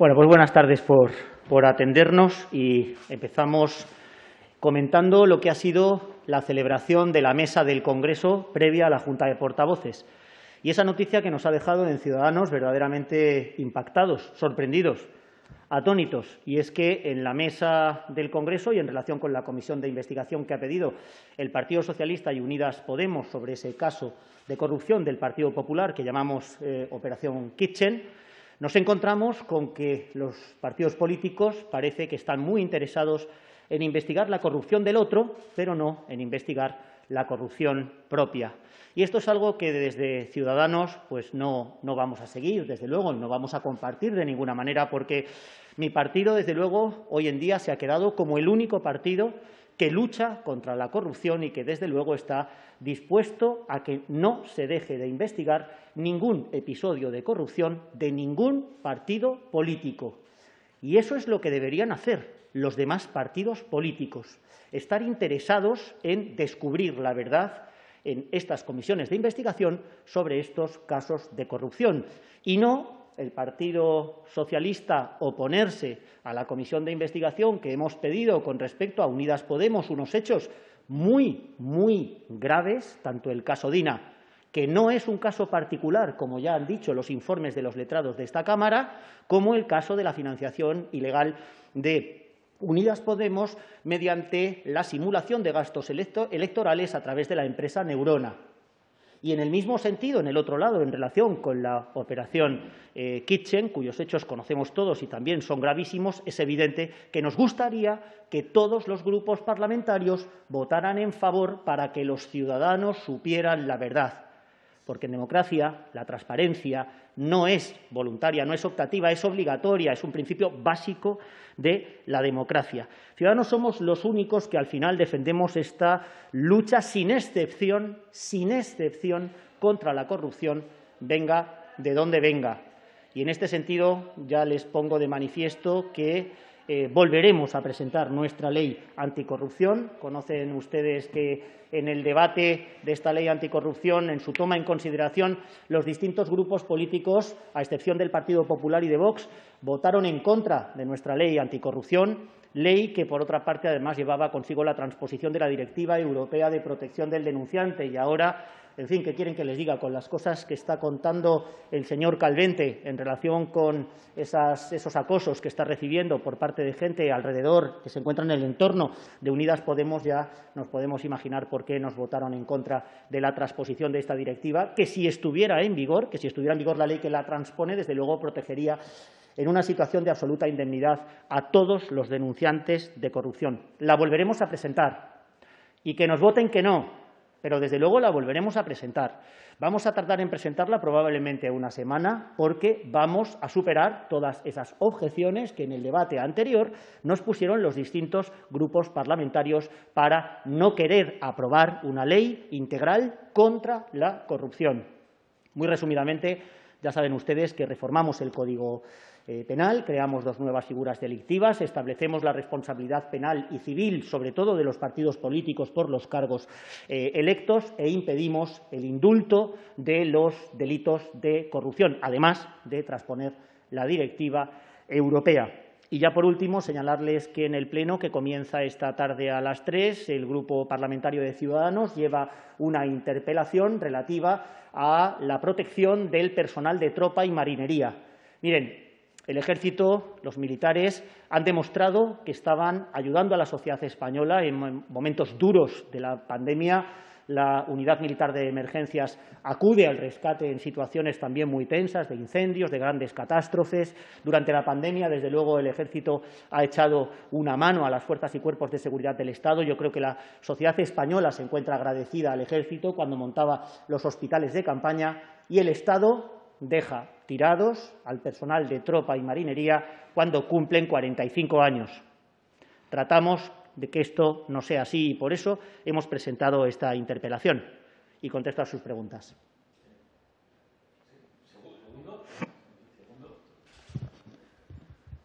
Bueno, pues buenas tardes por, por atendernos y empezamos comentando lo que ha sido la celebración de la mesa del Congreso previa a la Junta de Portavoces. Y esa noticia que nos ha dejado en Ciudadanos verdaderamente impactados, sorprendidos, atónitos. Y es que en la mesa del Congreso y en relación con la comisión de investigación que ha pedido el Partido Socialista y Unidas Podemos sobre ese caso de corrupción del Partido Popular que llamamos eh, Operación Kitchen, nos encontramos con que los partidos políticos parece que están muy interesados en investigar la corrupción del otro, pero no en investigar la corrupción propia. Y esto es algo que desde Ciudadanos pues no, no vamos a seguir, desde luego, no vamos a compartir de ninguna manera, porque mi partido, desde luego, hoy en día se ha quedado como el único partido que lucha contra la corrupción y que, desde luego, está dispuesto a que no se deje de investigar ningún episodio de corrupción de ningún partido político. Y eso es lo que deberían hacer los demás partidos políticos, estar interesados en descubrir la verdad en estas comisiones de investigación sobre estos casos de corrupción y no el Partido Socialista oponerse a la comisión de investigación que hemos pedido con respecto a Unidas Podemos unos hechos muy, muy graves, tanto el caso Dina, que no es un caso particular, como ya han dicho los informes de los letrados de esta Cámara, como el caso de la financiación ilegal de Unidas Podemos mediante la simulación de gastos electorales a través de la empresa Neurona. Y en el mismo sentido, en el otro lado, en relación con la operación eh, Kitchen, cuyos hechos conocemos todos y también son gravísimos, es evidente que nos gustaría que todos los grupos parlamentarios votaran en favor para que los ciudadanos supieran la verdad porque en democracia la transparencia no es voluntaria, no es optativa, es obligatoria, es un principio básico de la democracia. Ciudadanos somos los únicos que al final defendemos esta lucha sin excepción, sin excepción contra la corrupción, venga de donde venga. Y en este sentido ya les pongo de manifiesto que eh, volveremos a presentar nuestra ley anticorrupción. Conocen ustedes que en el debate de esta ley anticorrupción, en su toma en consideración, los distintos grupos políticos, a excepción del Partido Popular y de Vox, votaron en contra de nuestra ley anticorrupción, ley que, por otra parte, además llevaba consigo la transposición de la Directiva Europea de Protección del Denunciante y ahora en fin, ¿qué quieren que les diga? Con las cosas que está contando el señor Calvente en relación con esos acosos que está recibiendo por parte de gente alrededor que se encuentra en el entorno de Unidas Podemos, ya nos podemos imaginar por qué nos votaron en contra de la transposición de esta directiva, que si estuviera en vigor, que si estuviera en vigor la ley que la transpone, desde luego protegería en una situación de absoluta indemnidad a todos los denunciantes de corrupción. La volveremos a presentar y que nos voten que no, pero desde luego la volveremos a presentar. Vamos a tardar en presentarla probablemente una semana porque vamos a superar todas esas objeciones que en el debate anterior nos pusieron los distintos grupos parlamentarios para no querer aprobar una ley integral contra la corrupción. Muy resumidamente, ya saben ustedes que reformamos el Código eh, penal, creamos dos nuevas figuras delictivas, establecemos la responsabilidad penal y civil, sobre todo de los partidos políticos por los cargos eh, electos, e impedimos el indulto de los delitos de corrupción, además de transponer la directiva europea. Y ya por último, señalarles que en el Pleno, que comienza esta tarde a las tres, el Grupo Parlamentario de Ciudadanos lleva una interpelación relativa a la protección del personal de tropa y marinería. Miren, el Ejército, los militares, han demostrado que estaban ayudando a la sociedad española en momentos duros de la pandemia. La Unidad Militar de Emergencias acude al rescate en situaciones también muy tensas, de incendios, de grandes catástrofes. Durante la pandemia, desde luego, el Ejército ha echado una mano a las fuerzas y cuerpos de seguridad del Estado. Yo creo que la sociedad española se encuentra agradecida al Ejército cuando montaba los hospitales de campaña y el Estado deja tirados al personal de tropa y marinería cuando cumplen 45 años. Tratamos de que esto no sea así y por eso hemos presentado esta interpelación y contesto a sus preguntas.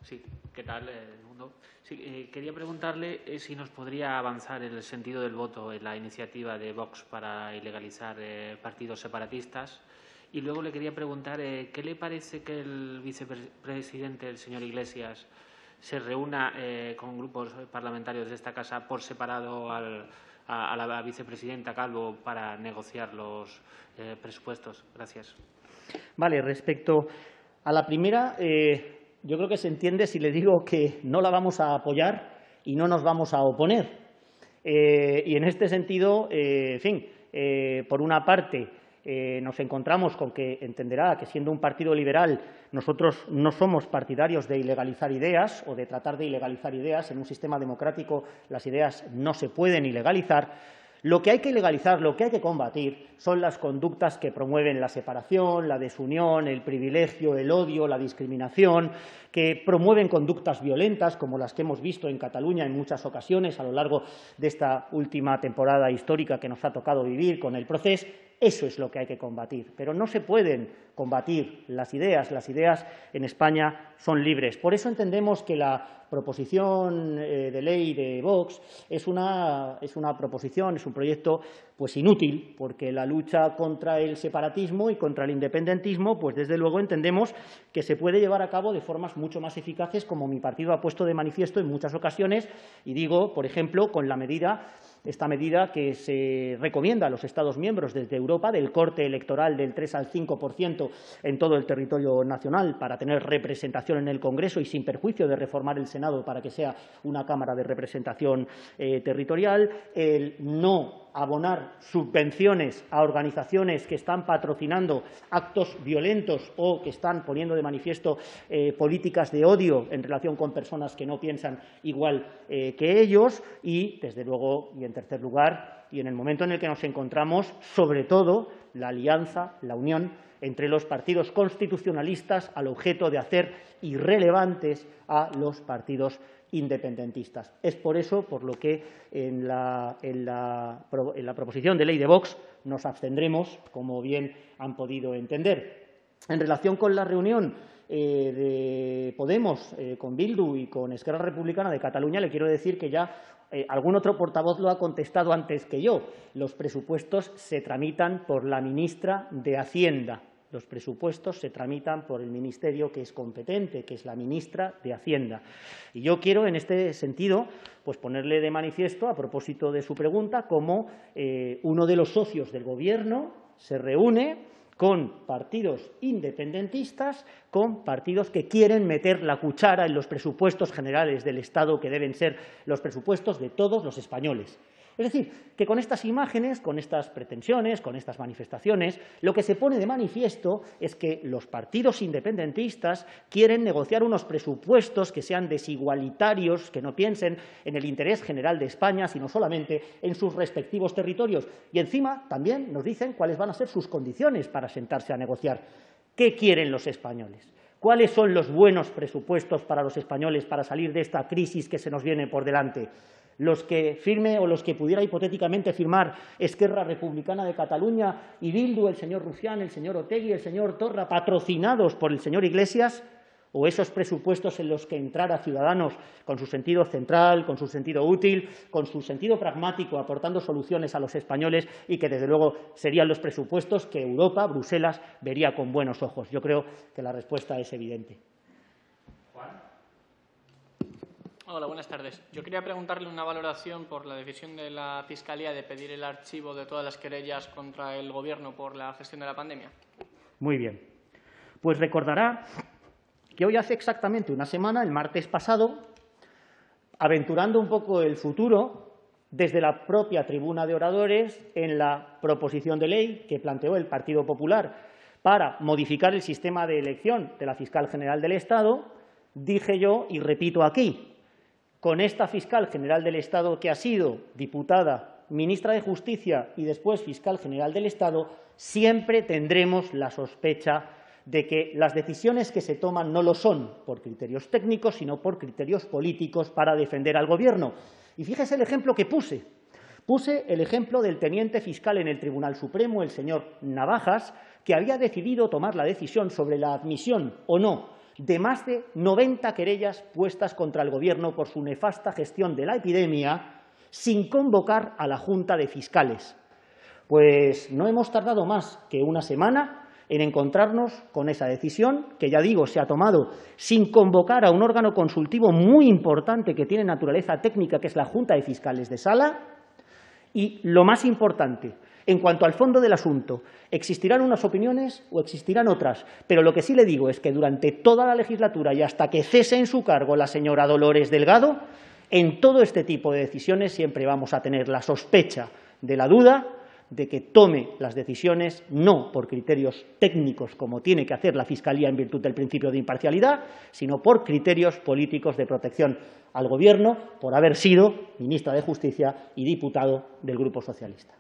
Sí, ¿qué tal? Eh, quería preguntarle eh, si nos podría avanzar el sentido del voto en la iniciativa de Vox para ilegalizar eh, partidos separatistas Y luego le quería preguntar, eh, ¿qué le parece que el vicepresidente, el señor Iglesias, se reúna eh, con grupos parlamentarios de esta casa por separado a, la vicepresidenta Calvo para negociar los eh, presupuestos? Gracias. Vale, respecto a la primera, yo creo que se entiende si le digo que no la vamos a apoyar y no nos vamos a oponer. y en este sentido, en fin, por una parte, eh, nos encontramos con que entenderá que siendo un partido liberal nosotros no somos partidarios de ilegalizar ideas o de tratar de ilegalizar ideas. En un sistema democrático las ideas no se pueden ilegalizar. Lo que hay que ilegalizar, lo que hay que combatir, son las conductas que promueven la separación, la desunión, el privilegio, el odio, la discriminación, que promueven conductas violentas, como las que hemos visto en Cataluña en muchas ocasiones a lo largo de esta última temporada histórica que nos ha tocado vivir con el proceso. Eso es lo que hay que combatir. Pero no se pueden combatir las ideas. Las ideas en España son libres. Por eso entendemos que la proposición eh, de ley de Vox es una, es una proposición, es un proyecto pues inútil, porque la lucha contra el separatismo y contra el independentismo, pues desde luego entendemos que se puede llevar a cabo de formas mucho más eficaces, como mi partido ha puesto de manifiesto en muchas ocasiones, y digo, por ejemplo, con la medida esta medida que se recomienda a los Estados miembros desde Europa del corte electoral del 3 al 5% en todo el territorio nacional para tener representación en el Congreso y sin perjuicio de reformar el Senado para que sea una Cámara de representación eh, territorial, el no abonar subvenciones a organizaciones que están patrocinando actos violentos o que están poniendo de manifiesto eh, políticas de odio en relación con personas que no piensan igual eh, que ellos. Y, desde luego, y en tercer lugar, y en el momento en el que nos encontramos, sobre todo, la alianza, la unión entre los partidos constitucionalistas al objeto de hacer irrelevantes a los partidos independentistas. Es por eso por lo que en la, proposición de ley de Vox nos abstendremos, como bien han podido entender. En relación con la reunión eh, de Podemos eh, con Bildu y con Esquerra Republicana de Cataluña, le quiero decir que ya eh, algún otro portavoz lo ha contestado antes que yo. Los presupuestos se tramitan por la ministra de Hacienda. Los presupuestos se tramitan por el ministerio que es competente, que es la ministra de Hacienda. Y yo quiero, en este sentido, pues ponerle de manifiesto, a propósito de su pregunta, cómo eh, uno de los socios del Gobierno se reúne con partidos independentistas, con partidos que quieren meter la cuchara en los presupuestos generales del Estado, que deben ser los presupuestos de todos los españoles. Es decir, que con estas imágenes, con estas pretensiones, con estas manifestaciones, lo que se pone de manifiesto es que los partidos independentistas quieren negociar unos presupuestos que sean desigualitarios, que no piensen en el interés general de España, sino solamente en sus respectivos territorios. Y encima también nos dicen cuáles van a ser sus condiciones para sentarse a negociar. ¿Qué quieren los españoles? ¿Cuáles son los buenos presupuestos para los españoles para salir de esta crisis que se nos viene por delante? Los que firme o los que pudiera hipotéticamente firmar Esquerra Republicana de Cataluña y Bildu, el señor Rufián, el señor Otegui, el señor Torra, patrocinados por el señor Iglesias, o esos presupuestos en los que entrara Ciudadanos con su sentido central, con su sentido útil, con su sentido pragmático, aportando soluciones a los españoles y que, desde luego, serían los presupuestos que Europa, Bruselas, vería con buenos ojos. Yo creo que la respuesta es evidente. Hola, buenas tardes. Yo quería preguntarle una valoración por la decisión de la Fiscalía de pedir el archivo de todas las querellas contra el Gobierno por la gestión de la pandemia. Muy bien. Pues recordará que hoy hace exactamente una semana, el martes pasado, aventurando un poco el futuro, desde la propia tribuna de oradores, en la proposición de ley que planteó el Partido Popular para modificar el sistema de elección de la fiscal general del Estado, dije yo, y repito aquí, con esta fiscal general del Estado que ha sido diputada, ministra de Justicia y después fiscal general del Estado, siempre tendremos la sospecha de que las decisiones que se toman no lo son por criterios técnicos, sino por criterios políticos para defender al Gobierno. Y fíjese el ejemplo que puse. Puse el ejemplo del teniente fiscal en el Tribunal Supremo, el señor Navajas, que había decidido tomar la decisión sobre la admisión o no de más de 90 querellas puestas contra el Gobierno por su nefasta gestión de la epidemia sin convocar a la Junta de Fiscales. Pues no hemos tardado más que una semana en encontrarnos con esa decisión, que ya digo, se ha tomado sin convocar a un órgano consultivo muy importante que tiene naturaleza técnica, que es la Junta de Fiscales de Sala, y lo más importante, en cuanto al fondo del asunto, existirán unas opiniones o existirán otras, pero lo que sí le digo es que durante toda la legislatura y hasta que cese en su cargo la señora Dolores Delgado, en todo este tipo de decisiones siempre vamos a tener la sospecha de la duda de que tome las decisiones no por criterios técnicos, como tiene que hacer la Fiscalía en virtud del principio de imparcialidad, sino por criterios políticos de protección al Gobierno por haber sido ministra de Justicia y diputado del Grupo Socialista.